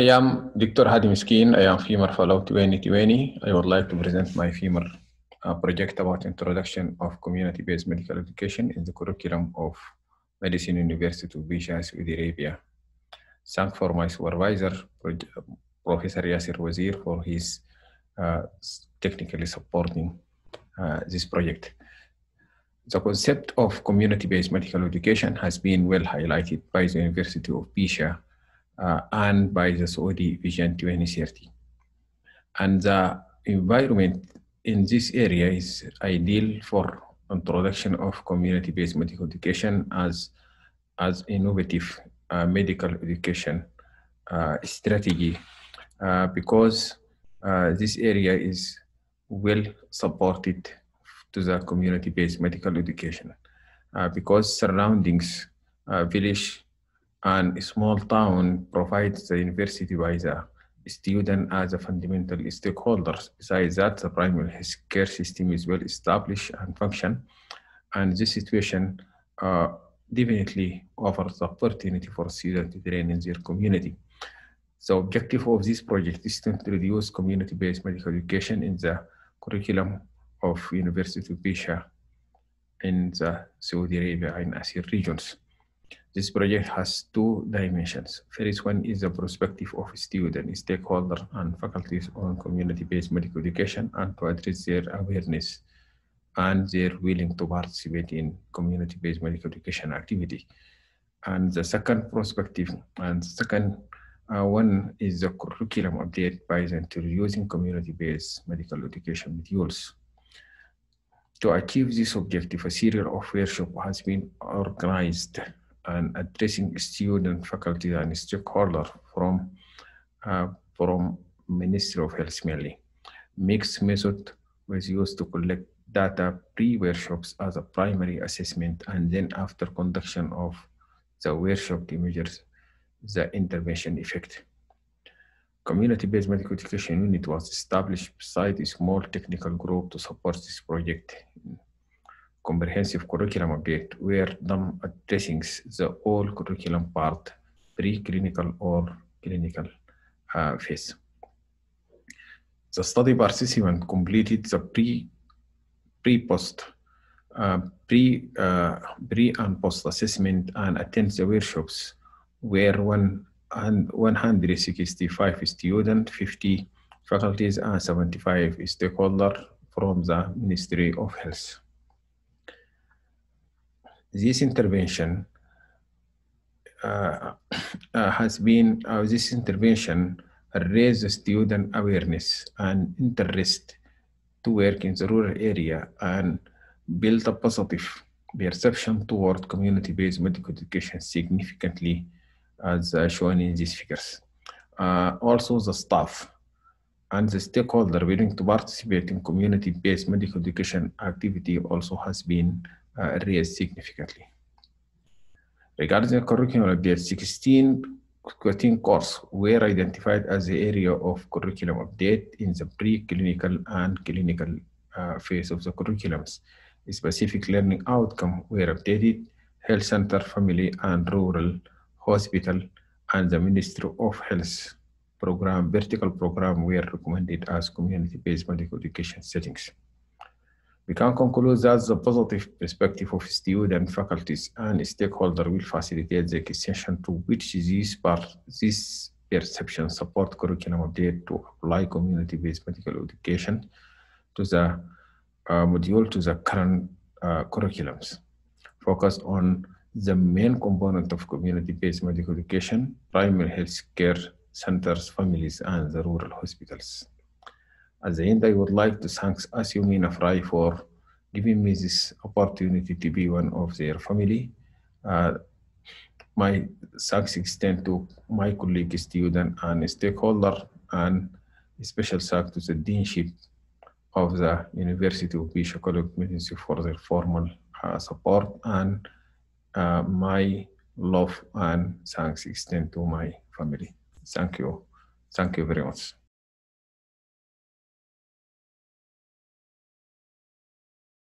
I am Dr. Hadi Miskeen. I am FAIMER Fellow 2020. I would like to present my FAIMER uh, project about introduction of community-based medical education in the curriculum of Medicine University of Bisha, Saudi Arabia. Thank for my supervisor, Professor Yasir Wazir, for his uh, technically supporting uh, this project. The concept of community-based medical education has been well highlighted by the University of Bisha uh, and by the Saudi Vision 2030. And the environment in this area is ideal for introduction of community-based medical education as, as innovative uh, medical education uh, strategy uh, because uh, this area is well supported to the community-based medical education uh, because surroundings, village, and a small town provides the university by the student as a fundamental stakeholder. Besides that, the primary health care system is well established and function. And this situation uh, definitely offers the opportunity for students to train in their community. The objective of this project is to introduce community-based medical education in the curriculum of University of Bisha in the Saudi Arabia and ASEAN regions. This project has two dimensions. First one is the perspective of students, stakeholders, and faculties on community-based medical education and to address their awareness and their willing to participate in community-based medical education activity. And the second perspective and second uh, one is the curriculum update by introducing community-based medical education modules. To achieve this objective, a series of workshops has been organized and addressing student, faculty, and stakeholder from, uh, from Ministry of Health mainly. Mixed method was used to collect data pre-workshops as a primary assessment and then after conduction of the workshop to measure the intervention effect. Community-based medical education unit was established beside a small technical group to support this project comprehensive curriculum update where them addressing the all curriculum part, pre-clinical or clinical uh, phase. The study participant completed the pre, pre-post, uh, pre, uh, pre and post assessment and attend the workshops where one and 165 students, 50 faculties and 75 stakeholders from the Ministry of Health this intervention uh, uh, has been, uh, this intervention raised student awareness and interest to work in the rural area and build a positive perception toward community-based medical education significantly as uh, shown in these figures. Uh, also the staff and the stakeholder willing to participate in community-based medical education activity also has been uh, raised significantly. Regarding the curriculum update, 16 13 courses were identified as the area of curriculum update in the pre-clinical and clinical uh, phase of the curriculums. Specific learning outcome were updated, health center, family and rural hospital, and the Ministry of Health program, vertical program were recommended as community-based medical education settings. We can conclude that the positive perspective of student, faculties, and stakeholders will facilitate the extension to which these, part, this perception support curriculum update to apply community-based medical education to the uh, module to the current uh, curriculums. Focus on the main component of community-based medical education, primary health care centers, families, and the rural hospitals. At the end, I would like to thank ASU-MENA-FRI for giving me this opportunity to be one of their family. Uh, my thanks extend to my colleague, student, and stakeholder, and special thanks to the deanship of the University of College Medicine for their formal uh, support, and uh, my love and thanks extend to my family. Thank you. Thank you very much.